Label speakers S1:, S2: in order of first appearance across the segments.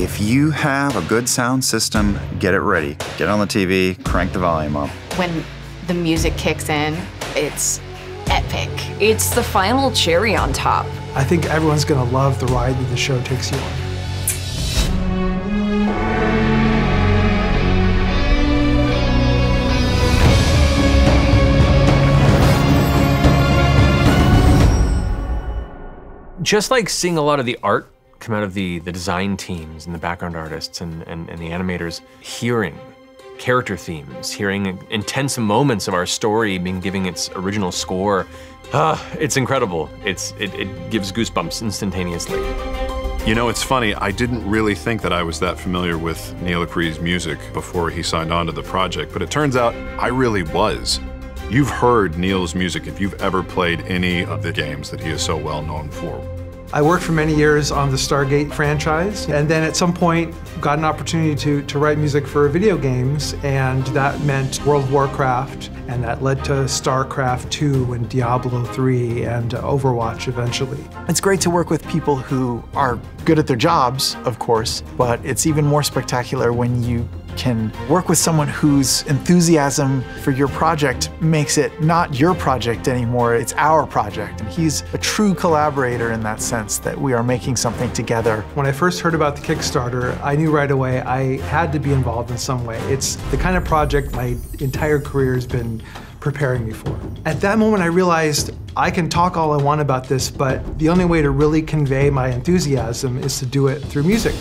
S1: If you have a good sound system, get it ready. Get on the TV, crank the volume up.
S2: When the music kicks in, it's epic.
S3: It's the final cherry on top.
S4: I think everyone's going to love the ride that the show takes you on.
S5: just like seeing a lot of the art come out of the, the design teams and the background artists and, and, and the animators, hearing character themes, hearing intense moments of our story being giving its original score, ah, it's incredible. It's, it, it gives goosebumps instantaneously.
S6: You know, it's funny, I didn't really think that I was that familiar with Neal Acree's music before he signed on to the project, but it turns out I really was. You've heard Neal's music if you've ever played any of the games that he is so well known for.
S4: I worked for many years on the Stargate franchise, and then at some point got an opportunity to, to write music for video games, and that meant World of Warcraft, and that led to StarCraft 2 and Diablo 3 and Overwatch eventually.
S7: It's great to work with people who are good at their jobs, of course, but it's even more spectacular when you can work with someone whose enthusiasm for your project makes it not your project anymore, it's our project. And he's a true collaborator in that sense that we are making something together.
S4: When I first heard about the Kickstarter, I knew right away I had to be involved in some way. It's the kind of project my entire career has been preparing me for. At that moment, I realized I can talk all I want about this, but the only way to really convey my enthusiasm is to do it through music.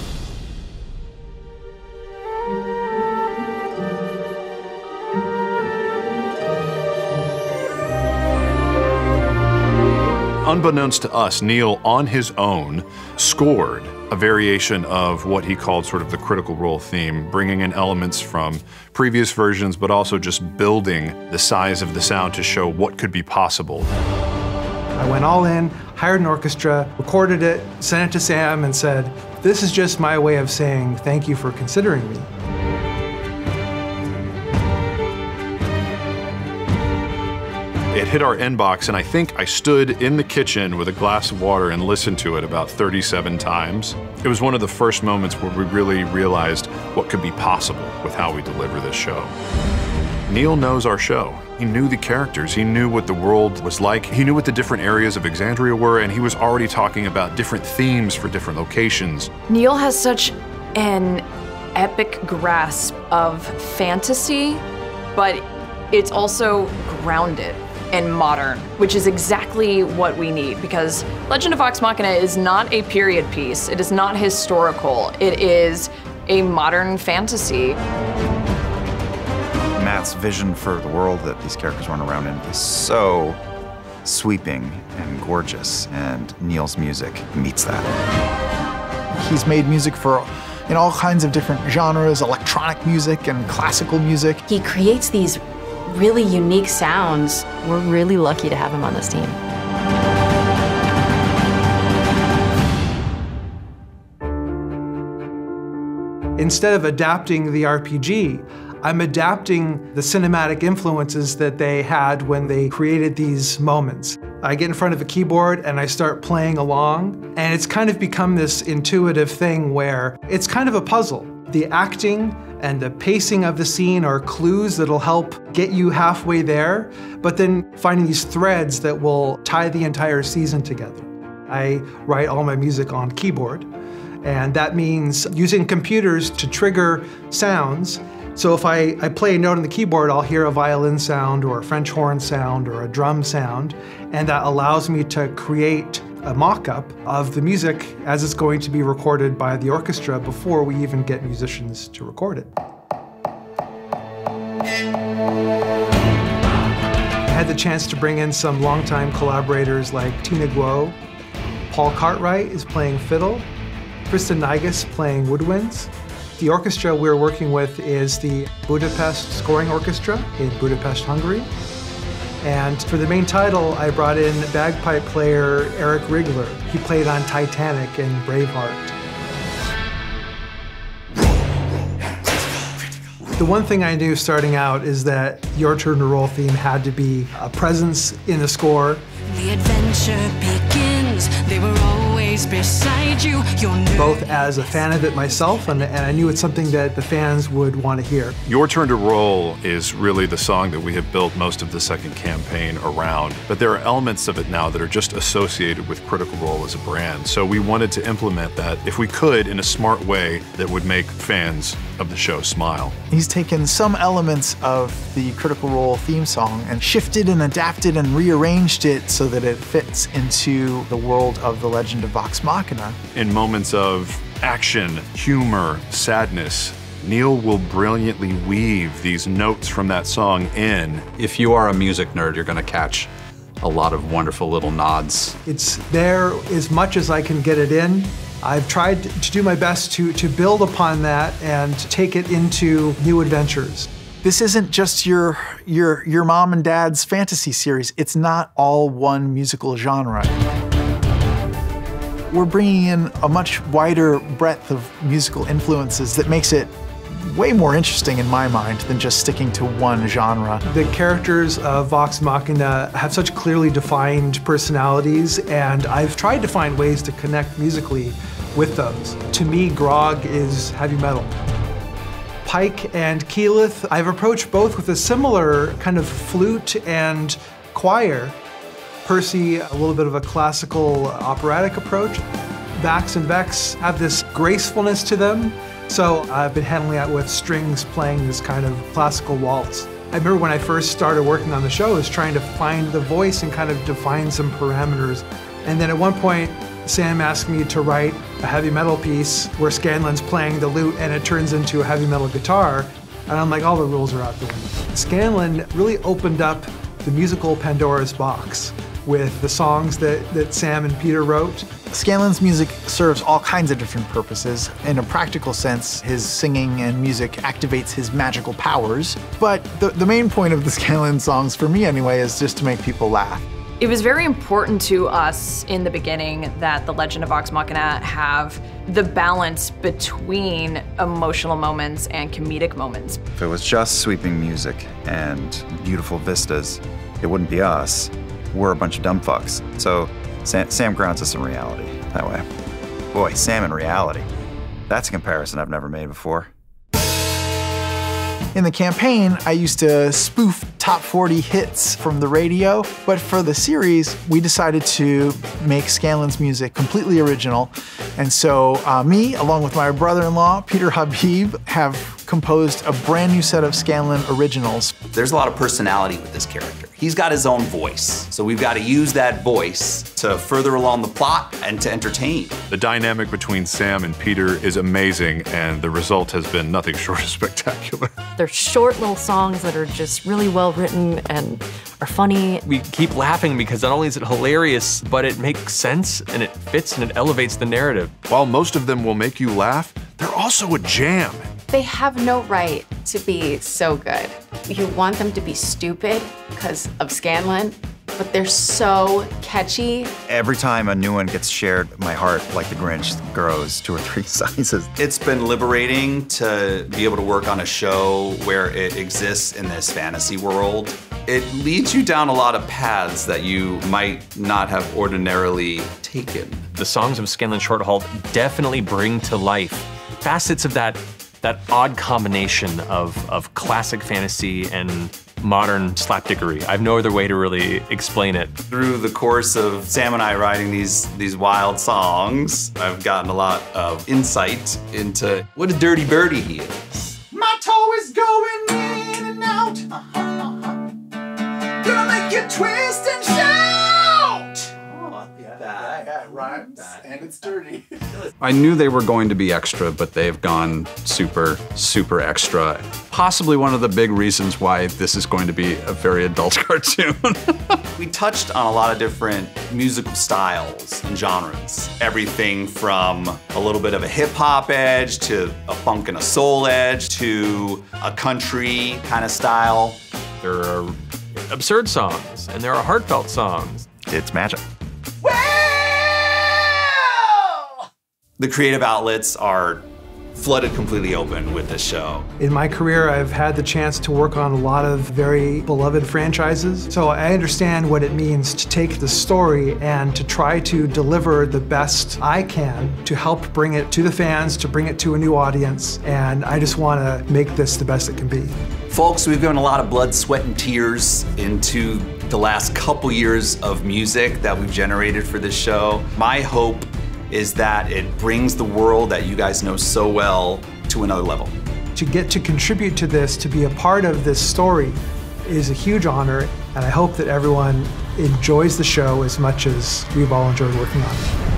S6: Unbeknownst to us, Neal, on his own, scored a variation of what he called sort of the critical role theme, bringing in elements from previous versions, but also just building the size of the sound to show what could be possible.
S4: I went all in, hired an orchestra, recorded it, sent it to Sam, and said, This is just my way of saying thank you for considering me.
S6: Hit our inbox, and I think I stood in the kitchen with a glass of water and listened to it about 37 times. It was one of the first moments where we really realized what could be possible with how we deliver this show. Neal knows our show. He knew the characters, he knew what the world was like, he knew what the different areas of Exandria were, and he was already talking about different themes for different locations.
S3: Neal has such an epic grasp of fantasy, but it's also grounded and modern, which is exactly what we need because Legend of Vox Machina is not a period piece. It is not historical. It is a modern fantasy.
S1: Matt's vision for the world that these characters run around in is so sweeping and gorgeous, and Neal's music meets that.
S7: He's made music for in all kinds of different genres, electronic music and classical music.
S2: He creates these really unique sounds. We're really lucky to have him on this team.
S4: Instead of adapting the RPG, I'm adapting the cinematic influences that they had when they created these moments. I get in front of a keyboard and I start playing along, and it's kind of become this intuitive thing where it's kind of a puzzle. The acting and the pacing of the scene are clues that'll help get you halfway there, but then finding these threads that will tie the entire season together. I write all my music on keyboard, and that means using computers to trigger sounds. So if I, I play a note on the keyboard, I'll hear a violin sound or a French horn sound or a drum sound, and that allows me to create a mock-up of the music as it's going to be recorded by the orchestra before we even get musicians to record it. I had the chance to bring in some longtime collaborators like Tina Guo. Paul Cartwright is playing fiddle. Kristin Naigus playing woodwinds. The orchestra we're working with is the Budapest Scoring Orchestra in Budapest, Hungary. And for the main title, I brought in bagpipe player Eric Rigler. He played on Titanic and Braveheart. The one thing I knew starting out is that Your Turn to Roll theme had to be a presence in the score.
S8: The adventure begins. They were always always beside you. You'll
S4: both as a fan of it myself, and, and I knew it's something that the fans would want to hear.
S6: Your Turn to Roll is really the song that we have built most of the second campaign around, but there are elements of it now that are just associated with Critical Role as a brand. So we wanted to implement that, if we could, in a smart way that would make fans of the show smile.
S7: He's taken some elements of the Critical Role theme song and shifted and adapted and rearranged it so that it fits into the world of the legend of Vox Machina.
S6: In moments of action, humor, sadness, Neal will brilliantly weave these notes from that song in.
S9: If you are a music nerd, you're going to catch a lot of wonderful little nods.
S4: It's there as much as I can get it in. I've tried to do my best to, to build upon that and take it into new adventures.
S7: This isn't just your, your, your mom and dad's fantasy series. It's not all one musical genre. We're bringing in a much wider breadth of musical influences that makes it way more interesting in my mind than just sticking to one genre.
S4: The characters of Vox Machina have such clearly defined personalities, and I've tried to find ways to connect musically with those. To me, Grog is heavy metal. Pike and Keyleth, I've approached both with a similar kind of flute and choir. Percy, a little bit of a classical operatic approach. Vax and Vex have this gracefulness to them, so I've been handling that with strings playing this kind of classical waltz. I remember when I first started working on the show, I was trying to find the voice and kind of define some parameters. And then at one point, Sam asked me to write a heavy metal piece where Scanlan's playing the lute and it turns into a heavy metal guitar. And I'm like, all the rules are out the window. Scanlan really opened up the musical Pandora's box with the songs that, that Sam and Peter wrote.
S7: Scanlan's music serves all kinds of different purposes. In a practical sense, his singing and music activates his magical powers. But the, the main point of the Scanlan songs, for me anyway, is just to make people laugh.
S3: It was very important to us in the beginning that The Legend of Vox Machina have the balance between emotional moments and comedic moments.
S1: If it was just sweeping music and beautiful vistas, it wouldn't be us. We're a bunch of dumb fucks. So Sam, Sam grounds us in reality that way. Boy, Sam in reality. That's a comparison I've never made before.
S7: In the campaign, I used to spoof top 40 hits from the radio, but for the series, we decided to make Scanlan's music completely original. And so uh, me, along with my brother-in-law, Peter Habib, have composed a brand new set of Scanlan originals.
S10: There's a lot of personality with this character. He's got his own voice, so we've got to use that voice to further along the plot and to entertain.
S6: The dynamic between Sam and Peter is amazing, and the result has been nothing short of spectacular.
S2: They're short little songs that are just really well written and are funny.
S5: We keep laughing because not only is it hilarious, but it makes sense and it fits and it elevates the narrative.
S6: While most of them will make you laugh, they're also a jam.
S2: They have no right to be so good. You want them to be stupid because of Scanlan, but they're so catchy.
S1: Every time a new one gets shared, my heart, like the Grinch, grows two or three sizes.
S10: It's been liberating to be able to work on a show where it exists in this fantasy world. It leads you down a lot of paths that you might not have ordinarily taken.
S5: The songs of Scanlan Shorthalt definitely bring to life facets of that that odd combination of, of classic fantasy and modern slapdickery. I have no other way to really explain it.
S10: Through the course of Sam and I writing these these wild songs, I've gotten a lot of insight into what a dirty birdie he is.
S11: My toe is going in and out. Uh-huh, uh-huh. Gonna make you twist and
S7: rhymes and it's dirty.
S9: I knew they were going to be extra, but they've gone super, super extra. Possibly one of the big reasons why this is going to be a very adult cartoon.
S10: we touched on a lot of different musical styles and genres. Everything from a little bit of a hip hop edge to a funk and a soul edge to a country kind of style.
S5: There are absurd songs and there are heartfelt songs.
S1: It's magic.
S10: The creative outlets are flooded completely open with this show.
S4: In my career, I've had the chance to work on a lot of very beloved franchises, so I understand what it means to take the story and to try to deliver the best I can to help bring it to the fans, to bring it to a new audience, and I just want to make this the best it can be.
S10: Folks, we've given a lot of blood, sweat, and tears into the last couple years of music that we've generated for this show. My hope is that it brings the world that you guys know so well to another level.
S4: To get to contribute to this, to be a part of this story, is a huge honor, and I hope that everyone enjoys the show as much as we've all enjoyed working on it.